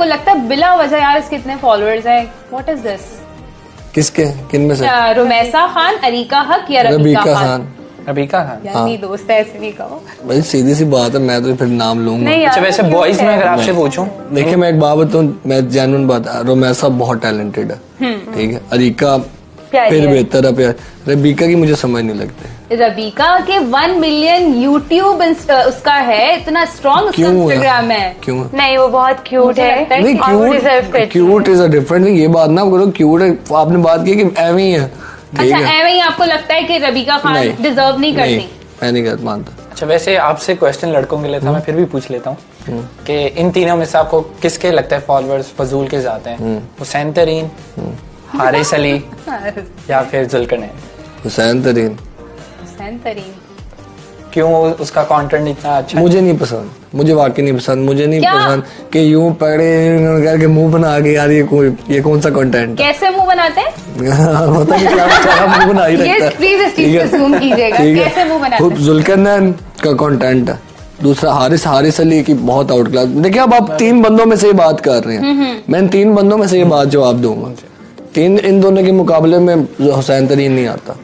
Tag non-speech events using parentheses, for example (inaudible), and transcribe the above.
आपको लगता है बिला वजह यार इसके इतने फॉलोअर्स हैं? व्हाट इज़ दिस किसके? किन में से? रुमैसा खान अरीका हक या रबीका रबीका खान? खान। रबीका खान। यार मेरी दोस्त है ऐसे नहीं कहो। भाई सीधी सी बात है मैं तो फिर नाम लूँगा। अच्छा वैसे बॉयज़ में अगर आपसे पूछूँ? देखिए मैं एक बात बताऊँ मैं जेन्युइन बात रोमैसा बहुत टैलेंटेड है। ठीक है? अरिका प्यारी फिर बेहतर है प्यार। रबीका की मुझे समझ नहीं लगती। रबीका के वन मिलियन यूट्यूब उसका है इतना स्ट्रॉन्ग उसका इंस्टाग्राम है? क्यों नहीं वो बहुत क्यूट है। नहीं cute cute is a different ये बात ना करो क्यूट है। आपने बात की कि एवं ही है। अच्छा है। एवं ही आपको लगता है कि रबीका खान नहीं। डिजर्व नहीं करती? नहीं मैं नहीं मानता। अच्छा वैसे आपसे क्वेश्चन लड़कों के लिए था मैं फिर भी पूछ लेता हूँ कि इन तीनों में से आपको किसके लगता है फॉलोअर्स फजूल के ज़्यादा हैं? हुसैन तरीन हारिस अली या फिर जुल्करनैन हुसैन तरीन। हुसैन तरीन। क्यों उसका कंटेंट इतना अच्छा है? मुझे नहीं पसंद। मुझे वाकई नहीं पसंद। मुझे नहीं क्या? पसंद कि यूँ पकड़े करके मुँह बना के यार ये कोई ये कौन सा कंटेंट कैसे मुँह बनाते हैं? (laughs) होता है क्या मुँह बना ही (laughs) रखता है। प्लीज़ इस चीज़ ठीक पे है? कीजिएगा। कैसे मुँह बनाते खुद हैं? जुल्करनैन का कंटेंट है। दूसरा हारिस हारिस अली की बहुत आउट क्लास देखिए अब आप तीन बंदों में से ये बात कर रहे हैं। मैं इन तीन बंदों में से ये बात जवाब दूँगा। तीन इन दोनों के मुकाबले में हुसैन तरीन नहीं आता।